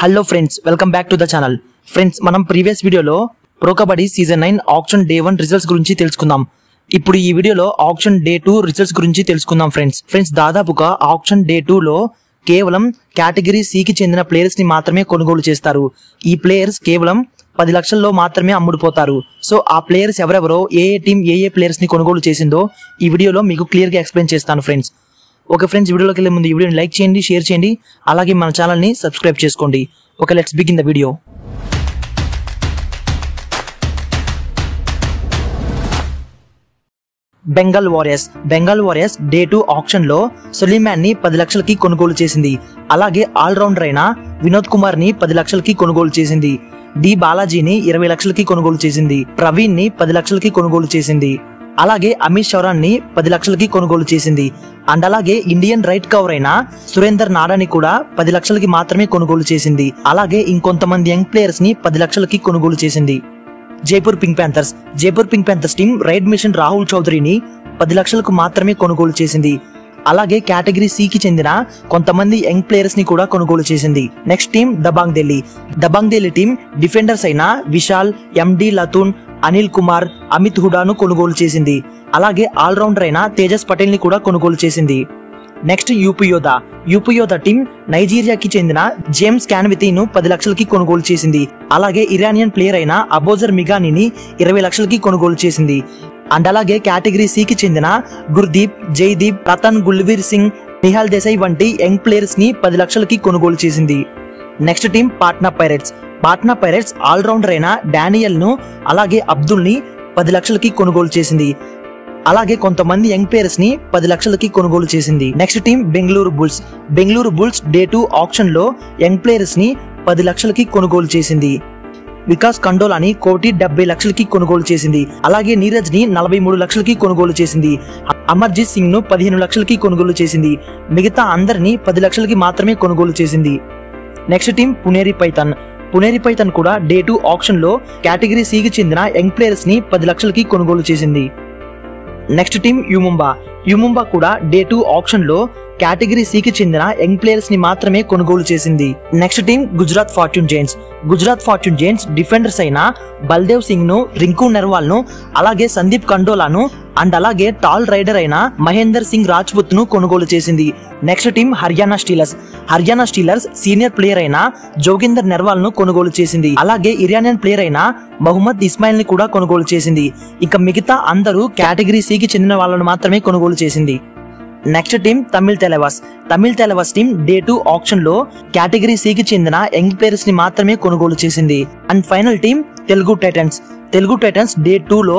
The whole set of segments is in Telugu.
Hello friends welcome back to the channel friends మనం ప్రీవియస్ వీడియోలో pro kabaddi season nine auction day one results గురించి తెలుసుకుందాం. ఇప్పుడు ఈ వీడియోలో ఆప్షన్ డే టూ రిజల్ట్స్ గురించి తెలుసుకుందాం ఫ్రెండ్స్ ఫ్రెండ్స్ దాదాపుగా ఆప్షన్ డే టూలో కేవలం కేటగిరీ సికి చెందిన ప్లేయర్స్ని మాత్రమే కొనుగోలు చేస్తారు. ఈ ప్లేయర్స్ కేవలం పది లక్షల్లో మాత్రమే అమ్ముడుపోతారు. సో ఆ ప్లేయర్స్ ఎవరెవరో ఏ ఏ టీం ఏ ఏ ప్లేయర్స్ని కొనుగోలు చేసిందో ఈ వీడియోలో మీకు క్లియర్గా ఎక్స్ప్లెయిన్ చేస్తాను ఫ్రెండ్స్ ఓకే ఫ్రెండ్స్ వీడియోలోకి వెళ్ళే ముందు ఈ వీడియోని లైక్ చేయండి షేర్ చేయండి. అలాగే మన ఛానల్ని సబ్స్క్రైబ్ చేసుకోండి. Okay let's begin the video Bengal Warriors. Bengal Warriors day two ఆప్షన్లో సులీమాన్ని పది లక్షలకి కొనుగోలు చేసింది. అలాగే ఆల్రౌండర్ అయిన వినోద్ కుమార్ని పది లక్షలకి కొనుగోలు చేసింది. డి బాలాజీని ఇరవై లక్షలకి కొనుగోలు చేసింది. ప్రవీణ్ని పది లక్షలకి కొనుగోలు చేసింది. అలాగే అమిత్ షౌరాన్ని పది లక్షలకి కొనుగోలు చేసింది. అండ్ అలాగే ఇండియన్ రైట్ కవర్ అయిన సురేందర్ నాడాని కూడా పది లక్షలకి మాత్రమే కొనుగోలు చేసింది. అలాగే ఇంకొంతమంది యంగ్ ప్లేయర్స్ని పది లక్షలకి కొనుగోలు చేసింది. Jaipur Pink Panthers Jaipur Pink Panthers team raid machine Rahul చౌదరిని పది లక్షలకు మాత్రమే కొనుగోలు చేసింది. అలాగే కేటగిరీ కి చెందిన కొంతమంది యంగ్ ప్లేయర్స్ని కూడా కొనుగోలు చేసింది. Next team Dabang Delhi. Dabang Delhi team defenders అయిన విశాల్ ఎండి లతున్ అనిల్ కుమార్ అమిత్ హుడాను కొనుగోలు చేసింది. అలాగే ఆల్రౌండర్ అయిన తేజస్ పటేల్ని కూడా కొనుగోలు చేసింది. నెక్స్ట్ యూపీయోధ యూపీయోధ టీం నైజీరియాకి చెందిన జేమ్స్ క్యాన్వితీను పది లక్షలకి కొనుగోలు చేసింది. అలాగే ఇరానియన్ ప్లేయర్ అయిన అబోజర్ మిగానిని ఇరవై లక్షలకి కొనుగోలు చేసింది. అండ్ అలాగే కేటగిరీ సికి చెందిన గుర్దీప్ జైదీప్ రతన్ గుల్వీర్ సింగ్ నిహాల్ దేశాయ్ వంటి యంగ్ ప్లేయర్స్ని పది లక్షలకి కొనుగోలు చేసింది. Next team Patna Pirates. Patna Pirates all-rounder అయిన డానియల్ను అలాగే అబ్దుల్ని పది లక్షలకి కొనుగోలు చేసింది. అలాగే కొంతమంది యంగ్ ప్లేయర్స్ని పది లక్షలకి కొనుగోలు చేసింది. Next team Bengaluru Bulls. Bengaluru Bulls day two ఆప్షన్లో యంగ్ ప్లేయర్స్ని పది లక్షలకి కొనుగోలు చేసింది. వికాస్ కండోలాని కోటి డెబ్బై లక్షలకి కొనుగోలు చేసింది. అలాగే నీరజ్ని నలభై మూడు లక్షలకి కొనుగోలు చేసింది. అమర్జిత్ సింగ్ను పదిహేను లక్షలకి కొనుగోలు చేసింది. మిగతా అందరినీ పది లక్షలకి మాత్రమే కొనుగోలు చేసింది. నెక్స్ట్ టీం పునేరి పైథాన్ పునేరి పైథాన్ కూడా డే టూ ఆప్షన్లో కేటగిరీ సికి చెందిన యంగ్ ప్లేయర్స్ని పది లక్షలకి కొనుగోలు చేసింది. Next team U Mumba. యుముంబా కూడా డే టూ ఆప్షన్లో కేటగిరీ సికి చెందిన యంగ్ ప్లేయర్స్ని మాత్రమే కొనుగోలు చేసింది. Next team Gujarat Fortune Giants. Gujarat Fortune Giants defenders అయిన బల్దేవ్ సింగ్ను రింకు నెర్వాల్ను అలాగే సందీప్ కండోలాను అండ్ అలాగే టాల్ రైడర్ అయిన మహేందర్ సింగ్ రాజ్పుత్ను కొనుగోలు చేసింది. Next team Haryana Steelers. Haryana Steelers senior player అయిన జోగిందర్ నెర్వాల్ను కొనుగోలు చేసింది. అలాగే ఇరానియన్ ప్లేయర్ అయిన మహమ్మద్ ఇస్మాయిల్ని కూడా కొనుగోలు చేసింది. ఇక మిగతా అందరూ కేటగిరీ కి చెందిన వాళ్ళను మాత్రమే కొనుగోలు చేసింది. Next team Tamil Thalaivas Tamil Thalaivas team day two ఆప్షన్లో కేటగిరీ సికి చెందిన యంగ్ ప్లేయర్స్ని మాత్రమే కొనుగోలు చేసింది. And final team Telugu Titans Telugu Titans day two లో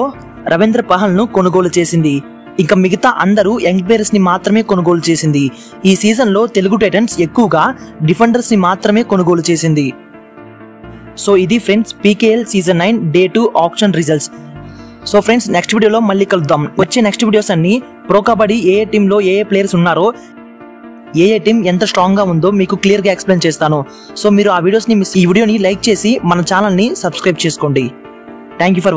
రవీంద్ర పహల్ను కొనుగోలు చేసింది. ఇంకా మిగతా అందరూ యంగ్ ప్లేయర్స్ని మాత్రమే కొనుగోలు చేసింది. ఈ సీజన్లో తెలుగు టైటన్స్ ఎక్కువగా డిఫెండర్స్ని మాత్రమే కొనుగోలు చేసింది. సో ఇది friends PKL season nine day two auction results so friends next వీడియోలో మళ్ళీ కలుద్దాం. వచ్చే నెక్స్ట్ వీడియోస్ అన్ని ప్రో కబడ్డీ ఏ ఏ టీంలో ఏ ఏ ప్లేయర్స్ ఉన్నారో ఏ ఏ టీం ఎంత స్ట్రాంగ్గా ఉందో మీకు క్లియర్గా ఎక్స్ప్లెయిన్ చేస్తాను. సో మీరు ఆ వీడియోస్ని ఈ వీడియోని లైక్ చేసి మన ఛానల్ని సబ్స్క్రైబ్ చేసుకోండి. Thank you for